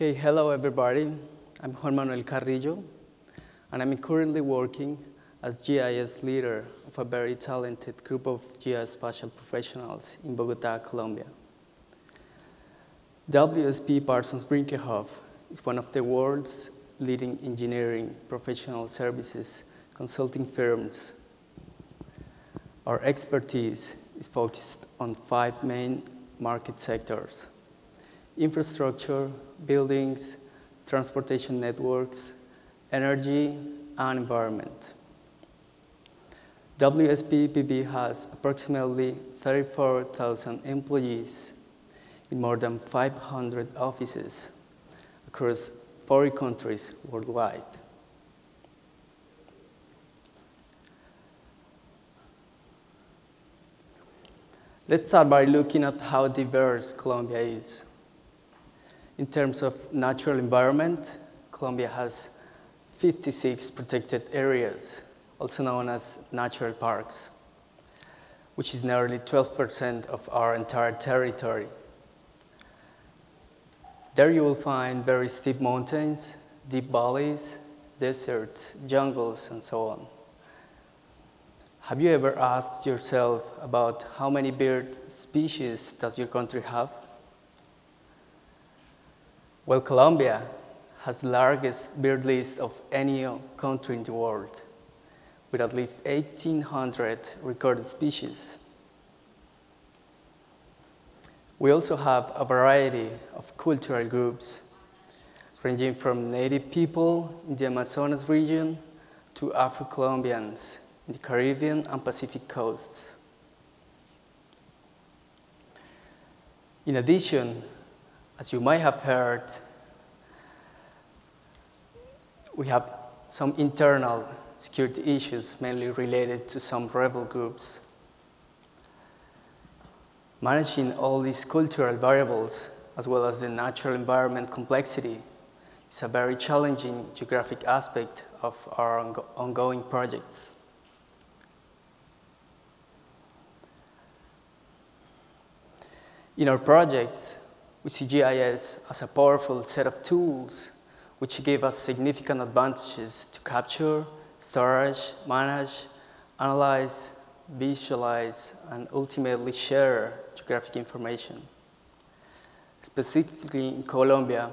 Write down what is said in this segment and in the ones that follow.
Okay, hello everybody. I'm Juan Manuel Carrillo, and I'm currently working as GIS leader of a very talented group of geospatial professionals in Bogota, Colombia. WSP Parsons Brinckerhoff is one of the world's leading engineering professional services consulting firms. Our expertise is focused on five main market sectors, infrastructure, buildings, transportation networks, energy, and environment. WSP has approximately 34,000 employees in more than 500 offices across 40 countries worldwide. Let's start by looking at how diverse Colombia is. In terms of natural environment, Colombia has 56 protected areas, also known as natural parks, which is nearly 12% of our entire territory. There you will find very steep mountains, deep valleys, deserts, jungles, and so on. Have you ever asked yourself about how many bird species does your country have? Well, Colombia has the largest bird list of any country in the world, with at least 1,800 recorded species. We also have a variety of cultural groups, ranging from native people in the Amazonas region to Afro-Colombians in the Caribbean and Pacific coasts. In addition, as you might have heard, we have some internal security issues mainly related to some rebel groups. Managing all these cultural variables, as well as the natural environment complexity, is a very challenging geographic aspect of our on ongoing projects. In our projects, we see GIS as a powerful set of tools which give us significant advantages to capture, storage, manage, analyze, visualize, and ultimately share geographic information. Specifically in Colombia,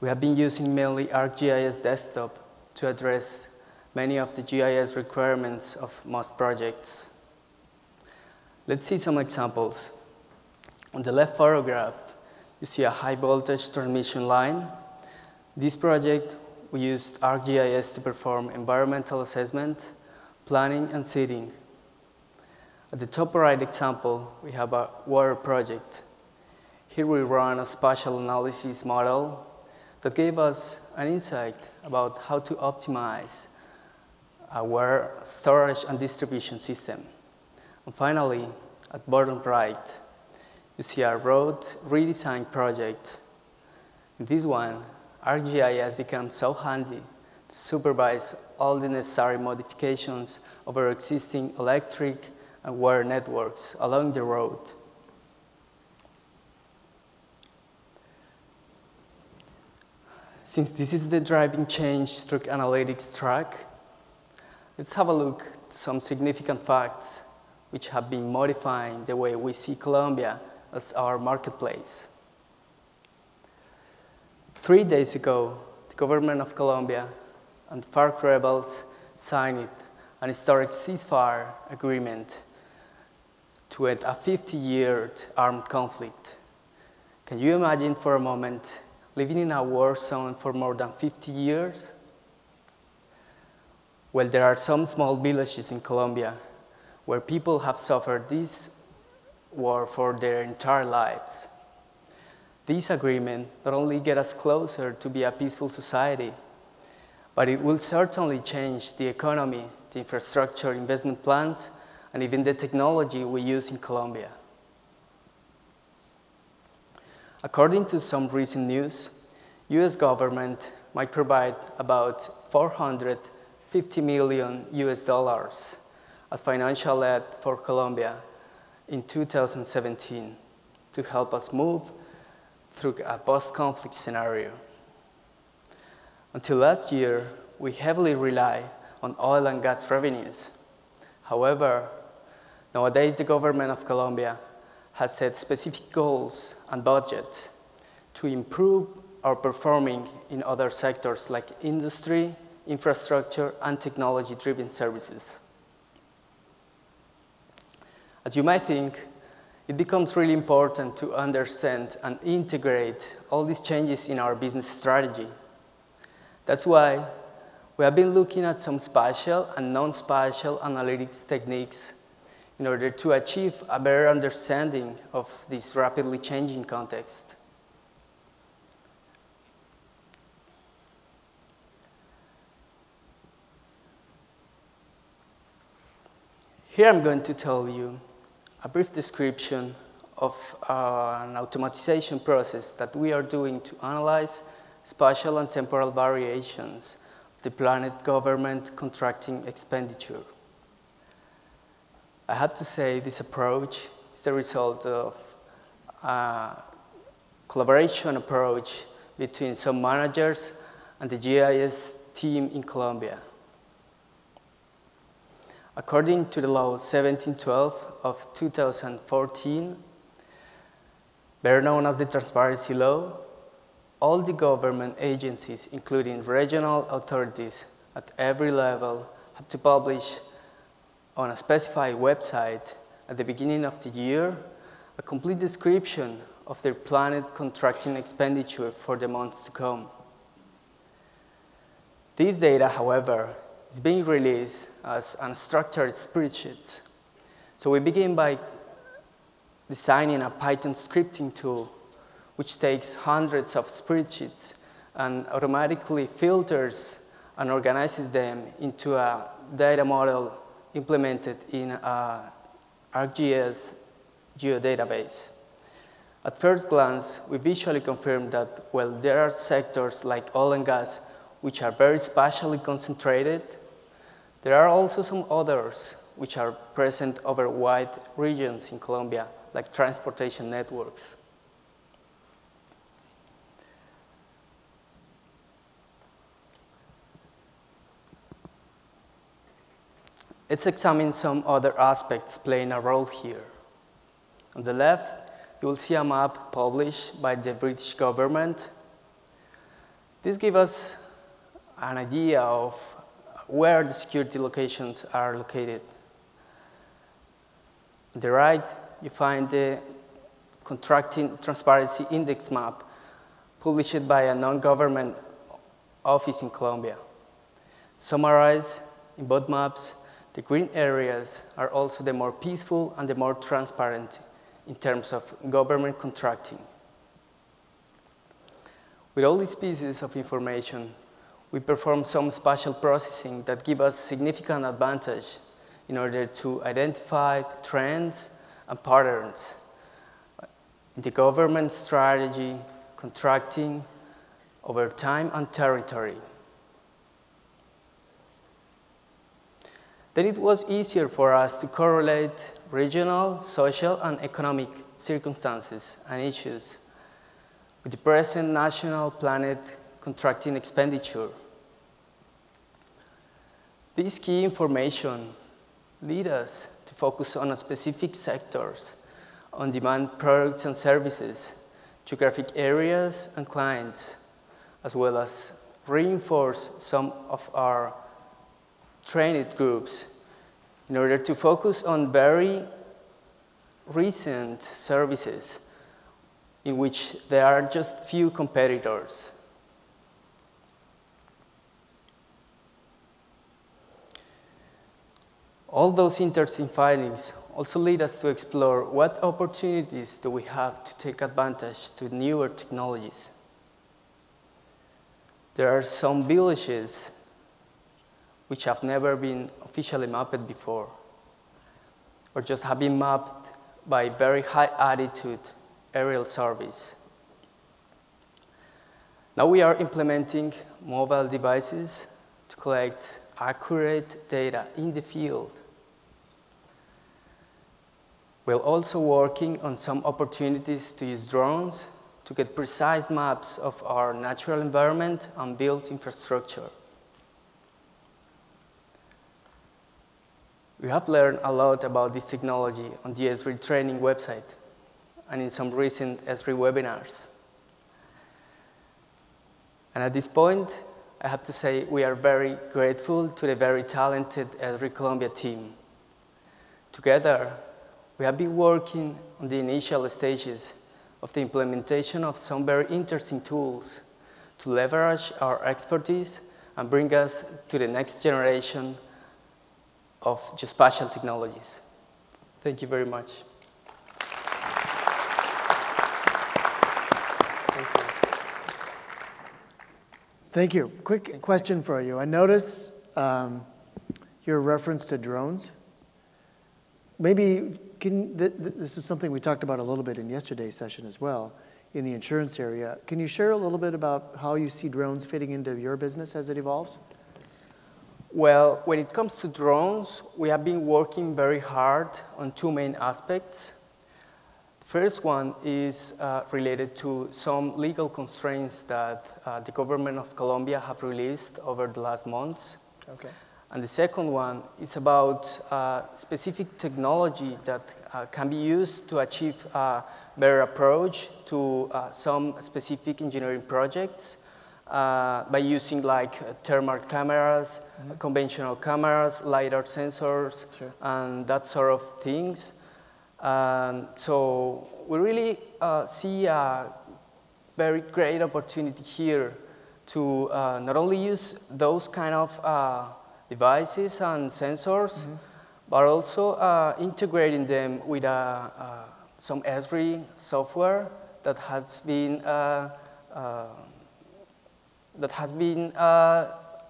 we have been using mainly ArcGIS Desktop to address many of the GIS requirements of most projects. Let's see some examples. On the left photograph, you see a high voltage transmission line. This project, we used ArcGIS to perform environmental assessment, planning, and seeding. At the top right example, we have a water project. Here we run a spatial analysis model that gave us an insight about how to optimize our storage and distribution system. And finally, at bottom right, you see a road redesign project. In this one, ArcGIS becomes so handy to supervise all the necessary modifications of our existing electric, and water networks along the road. Since this is the driving change through analytics track, let's have a look at some significant facts which have been modifying the way we see Colombia as our marketplace. Three days ago, the government of Colombia and the FARC rebels signed an historic ceasefire agreement to end a 50-year armed conflict. Can you imagine for a moment living in a war zone for more than 50 years? Well, there are some small villages in Colombia where people have suffered this war for their entire lives. This agreement not only get us closer to be a peaceful society, but it will certainly change the economy, the infrastructure investment plans, and even the technology we use in Colombia. According to some recent news, US government might provide about 450 million US dollars as financial aid for Colombia in 2017 to help us move through a post-conflict scenario. Until last year, we heavily rely on oil and gas revenues. However, nowadays the government of Colombia has set specific goals and budgets to improve our performing in other sectors like industry, infrastructure, and technology-driven services. As you might think, it becomes really important to understand and integrate all these changes in our business strategy. That's why we have been looking at some spatial and non-spatial analytics techniques in order to achieve a better understanding of this rapidly changing context. Here I'm going to tell you a brief description of uh, an automatization process that we are doing to analyze spatial and temporal variations of the planet government contracting expenditure. I have to say this approach is the result of a collaboration approach between some managers and the GIS team in Colombia. According to the law 1712 of 2014, better known as the Transparency Law, all the government agencies, including regional authorities at every level, have to publish on a specified website at the beginning of the year a complete description of their planned contracting expenditure for the months to come. This data, however, is being released as unstructured spreadsheets. So we begin by designing a Python scripting tool which takes hundreds of spreadsheets and automatically filters and organizes them into a data model implemented in a ArcGIS geodatabase. At first glance, we visually confirm that, well, there are sectors like oil and gas which are very spatially concentrated. There are also some others which are present over wide regions in Colombia, like transportation networks. Let's examine some other aspects playing a role here. On the left, you will see a map published by the British government. This gives us an idea of where the security locations are located. On the right, you find the Contracting Transparency Index map published by a non-government office in Colombia. Summarized in both maps, the green areas are also the more peaceful and the more transparent in terms of government contracting. With all these pieces of information, we perform some spatial processing that give us significant advantage in order to identify trends and patterns in the government strategy, contracting, over time and territory. Then it was easier for us to correlate regional, social, and economic circumstances and issues with the present national planet contracting expenditure. This key information lead us to focus on specific sectors, on demand products and services, geographic areas and clients, as well as reinforce some of our trained groups in order to focus on very recent services in which there are just few competitors. All those interesting findings also lead us to explore what opportunities do we have to take advantage to newer technologies. There are some villages which have never been officially mapped before, or just have been mapped by very high altitude aerial surveys. Now we are implementing mobile devices to collect accurate data in the field we're also working on some opportunities to use drones to get precise maps of our natural environment and built infrastructure. We have learned a lot about this technology on the Esri training website and in some recent Esri webinars. And at this point, I have to say we are very grateful to the very talented Esri Colombia team. Together, we have been working on the initial stages of the implementation of some very interesting tools to leverage our expertise and bring us to the next generation of geospatial technologies. Thank you very much. Thank you. Quick question for you. I notice um, your reference to drones. Maybe can, th th this is something we talked about a little bit in yesterday's session as well in the insurance area. Can you share a little bit about how you see drones fitting into your business as it evolves? Well, when it comes to drones, we have been working very hard on two main aspects. The first one is uh, related to some legal constraints that uh, the government of Colombia have released over the last months. Okay. And the second one is about uh, specific technology that uh, can be used to achieve a better approach to uh, some specific engineering projects uh, by using like thermal cameras, mm -hmm. conventional cameras, LiDAR sensors, sure. and that sort of things. Um, so we really uh, see a very great opportunity here to uh, not only use those kind of devices and sensors, mm -hmm. but also uh, integrating them with uh, uh, some Esri software that has been uh, uh, that has been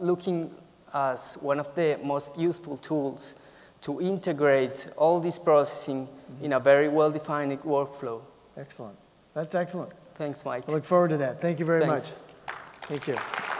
looking as one of the most useful tools to integrate all this processing mm -hmm. in a very well-defined workflow. Excellent. That's excellent. Thanks, Mike. I look forward to that. Thank you very Thanks. much. Thank you.